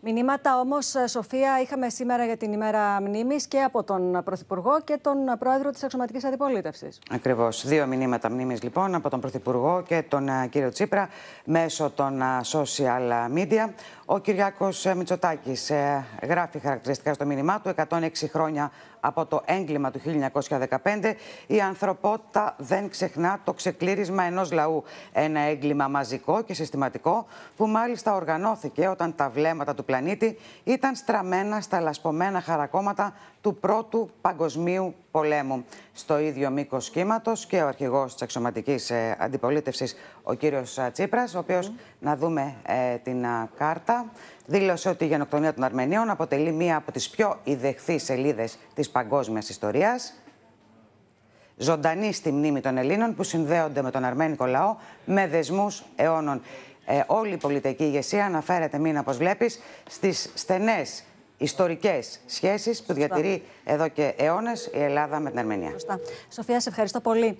Μηνύματα όμως, Σοφία, είχαμε σήμερα για την ημέρα μνήμης και από τον Πρωθυπουργό και τον Πρόεδρο της Αξιωματικής Αντιπολίτευσης. Ακριβώς. Δύο μηνύματα μνήμης λοιπόν από τον Πρωθυπουργό και τον uh, κύριο Τσίπρα μέσω των uh, social media. Ο Κυριάκος Μητσοτάκης uh, γράφει χαρακτηριστικά στο μήνυμά του 106 χρόνια από το έγκλημα του 1915. Η ανθρωπότητα δεν ξεχνά το ξεκλήρισμα ενός λαού. Ένα έγκλημα μαζικό και συστηματικό που μάλιστα οργανώθηκε όταν τα βλέμματα του πλανήτη ήταν στραμμένα στα λασπωμένα χαρακόμματα του Πρώτου Παγκοσμίου Πολέμου. Στο ίδιο μήκος κύματος και ο αρχηγός της αξιωματικής ε, αντιπολίτευσης, ο κύριος Τσίπρας, ο οποίος, να δούμε ε, την κάρτα, δήλωσε ότι η γενοκτονία των Αρμενίων αποτελεί μία από τις πιο ιδεχθείς σελίδες της παγκόσμιας ιστορίας. Ζωντανή στη μνήμη των Ελλήνων που συνδέονται με τον αρμένικο λαό με δεσμούς αιώνων. Ε, όλη η πολιτική ηγεσία αναφέρεται, μήνα όπως βλέπεις, στις στενές ιστορικές σχέσεις που διατηρεί εδώ και αιώνες η Ελλάδα με την Αρμενία. Σωστά. Σοφία, σε ευχαριστώ πολύ.